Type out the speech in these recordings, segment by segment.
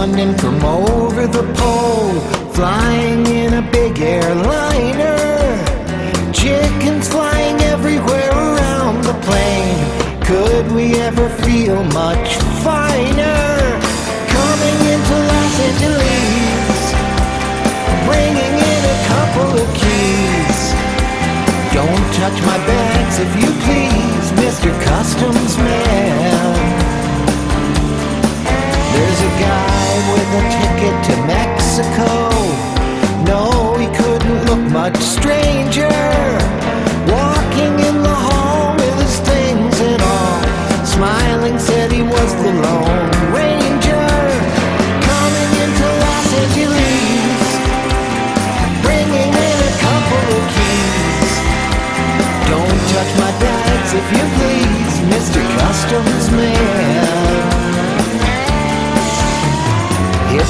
London from over the pole, flying in a big airliner. Chickens flying everywhere around the plane. Could we ever feel much finer? Coming into Los Angeles, bringing in a couple of keys. Don't touch my bed. Mexico. No, he couldn't look much stranger.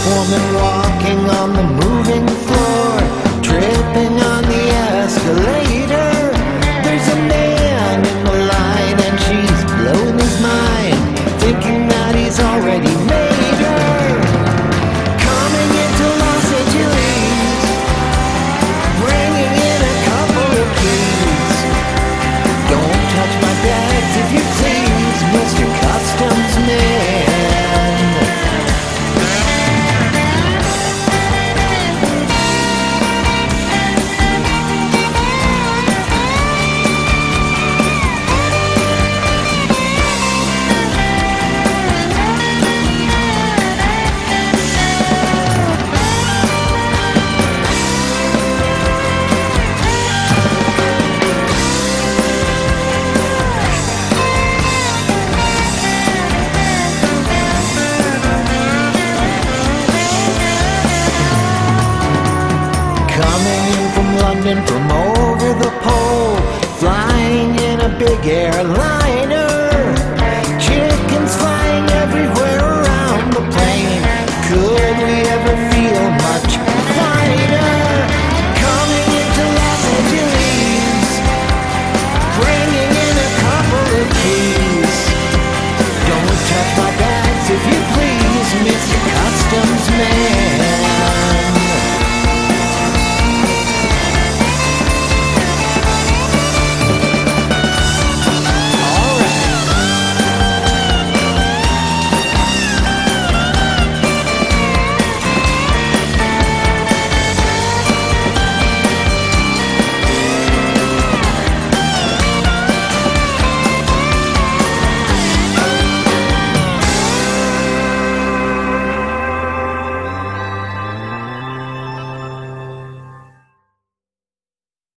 woman walking on the moon. London from over the pole, flying in a big airliner. Chickens flying everywhere around the plane. Could we ever feel much finer? Coming into Los Angeles, bringing in a couple of keys. Don't touch my bags if you please, Miss.